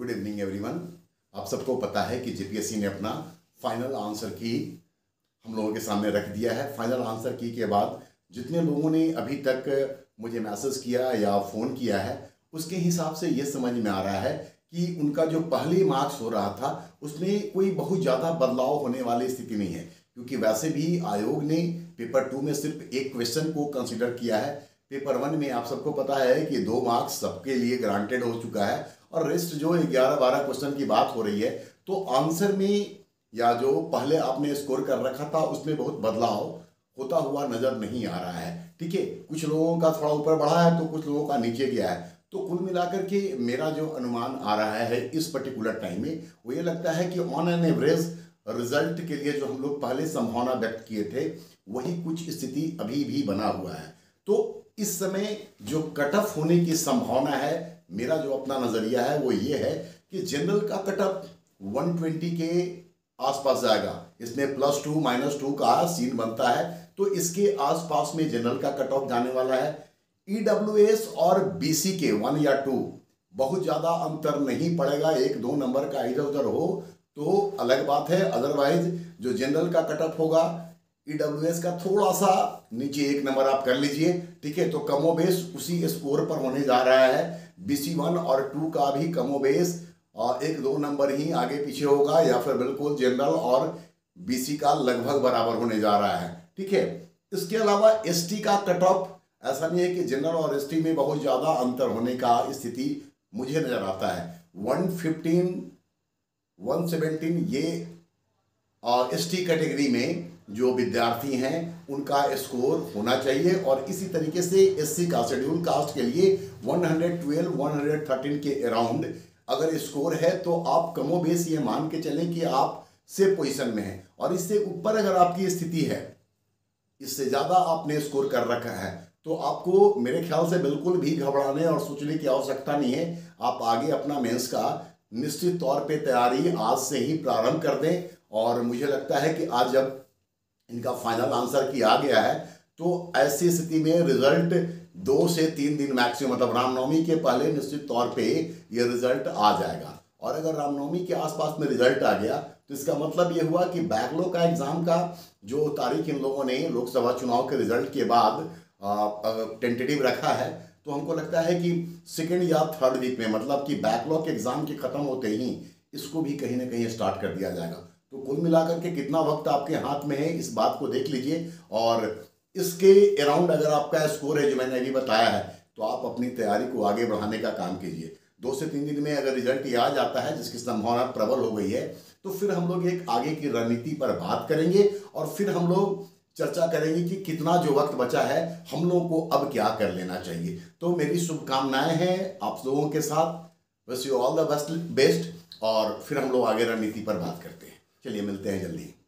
Good evening everyone आप सबको पता है कि जीपीएससी ने अपना फाइनल आंसर की हम लोगों के सामने रख दिया है। फाइनल आंसर की के बाद जितने लोगों ने अभी तक मुझे मैसेज किया या फ़ोन किया है, उसके हिसाब से ये समझ में आ रहा है कि उनका जो पहले मार्क्स हो रहा था, उसमें कोई बहुत ज़्यादा बदलाव होने वाली स्थिति नहीं है। क्योंकि वैसे भी आयोग ने पेपर टू में सिर्फ़ एक क्वेश्चन को कंसिडर किया है। पेपर वन में आप सबको पता है कि दो मार्क्स सबके लिए ग्रांटेड हो चुका है और रेस्ट जो ग्यारह बारह क्वेश्चन की बात हो रही है। तो आंसर में या जो पहले आपने स्कोर कर रखा था, उसमें बहुत बदलाव होता हुआ नज़र नहीं आ रहा है। ठीक है, कुछ लोगों का थोड़ा ऊपर बढ़ा है तो कुछ लोगों का नीचे गया है। तो कुल मिलाकर के मेरा जो अनुमान आ रहा है इस पर्टिकुलर टाइम में, वो ये लगता है कि ऑन एन एवरेज रिज़ल्ट के लिए जो हम लोग पहले संभावना व्यक्त किए थे, वही कुछ स्थिति अभी भी बना हुआ है। तो इस समय जो कट ऑफ़ होने की संभावना है, मेरा जो अपना नज़रिया है, वो ये है कि जनरल का कट ऑफ़ 120 के आसपास जाएगा। इसमें प्लस टू माइनस टू का सीन बनता है। तो इसके आसपास में जनरल का कट ऑफ़ जाने वाला है। ईडब्ल्यूएस e और बीसी के वन या टू बहुत ज़्यादा अंतर नहीं पड़ेगा। एक, दो नंबर का इधर उधर हो तो अलग बात है। अदरवाइज़ जो जनरल का कट ऑफ़ होगा ईडब्ल्यूएस e का थोड़ा सा नीचे एक नंबर आप कर लीजिए, ठीक है? तो कमोबेश उसी स्कोर पर होने जा रहा है। बीसी वन और टू का भी कमोबेश एक दो नंबर ही आगे पीछे होगा, या फिर बिल्कुल जनरल और बीसी का लगभग बराबर होने जा रहा है, ठीक है? इसके अलावा एसटी का कट ऑफ़, ऐसा नहीं है कि जनरल और एसटी में बहुत ज़्यादा अंतर होने का स्थिति मुझे नज़र आता है। 115 117 ये एस टी कैटेगरी में जो विद्यार्थी हैं, उनका स्कोर होना चाहिए और इसी तरीके से एससी का शेड्यूल कास्ट के लिए 112 113 के अराउंड अगर स्कोर है तो आप कमो बेस ये मान के चलें कि आप से पोजीशन में हैं। और इससे ऊपर अगर आपकी स्थिति है, इससे ज़्यादा आपने स्कोर कर रखा है तो आपको मेरे ख्याल से बिल्कुल भी घबराने और सोचने की आवश्यकता नहीं है। आप आगे अपना मेंस का निश्चित तौर पे तैयारी आज से ही प्रारंभ कर दें और मुझे लगता है कि आज जब इनका फाइनल आंसर किया गया है तो ऐसी स्थिति में रिज़ल्ट दो से तीन दिन मैक्सिमम मतलब रामनवमी के पहले निश्चित तौर पे ये रिज़ल्ट आ जाएगा। और अगर रामनवमी के आसपास में रिज़ल्ट आ गया तो इसका मतलब ये हुआ कि बैकलो का एग्ज़ाम का जो तारीख इन लोगों ने लोकसभा चुनाव के रिज़ल्ट के बाद टेंटेटिव रखा है तो हमको लगता है कि सेकेंड या थर्ड वीक में मतलब कि बैकलॉग के एग्ज़ाम के ख़त्म होते ही इसको भी कहीं ना कहीं स्टार्ट कर दिया जाएगा। तो कुल मिलाकर के कितना वक्त आपके हाथ में है, इस बात को देख लीजिए। और इसके अराउंड अगर आपका स्कोर है, जो मैंने अभी बताया है तो आप अपनी तैयारी को आगे बढ़ाने का काम कीजिए। दो से तीन दिन में अगर रिज़ल्ट ये आ जाता है, जिसकी संभावना प्रबल हो गई है तो फिर हम लोग एक आगे की रणनीति पर बात करेंगे और फिर हम लोग चर्चा करेंगे कि कितना जो वक्त बचा है, हम लोगों को अब क्या कर लेना चाहिए। तो मेरी शुभकामनाएँ हैं आप लोगों के साथ। बस you all the best best और फिर हम लोग आगे रणनीति पर बात करते हैं। चलिए मिलते हैं जल्दी।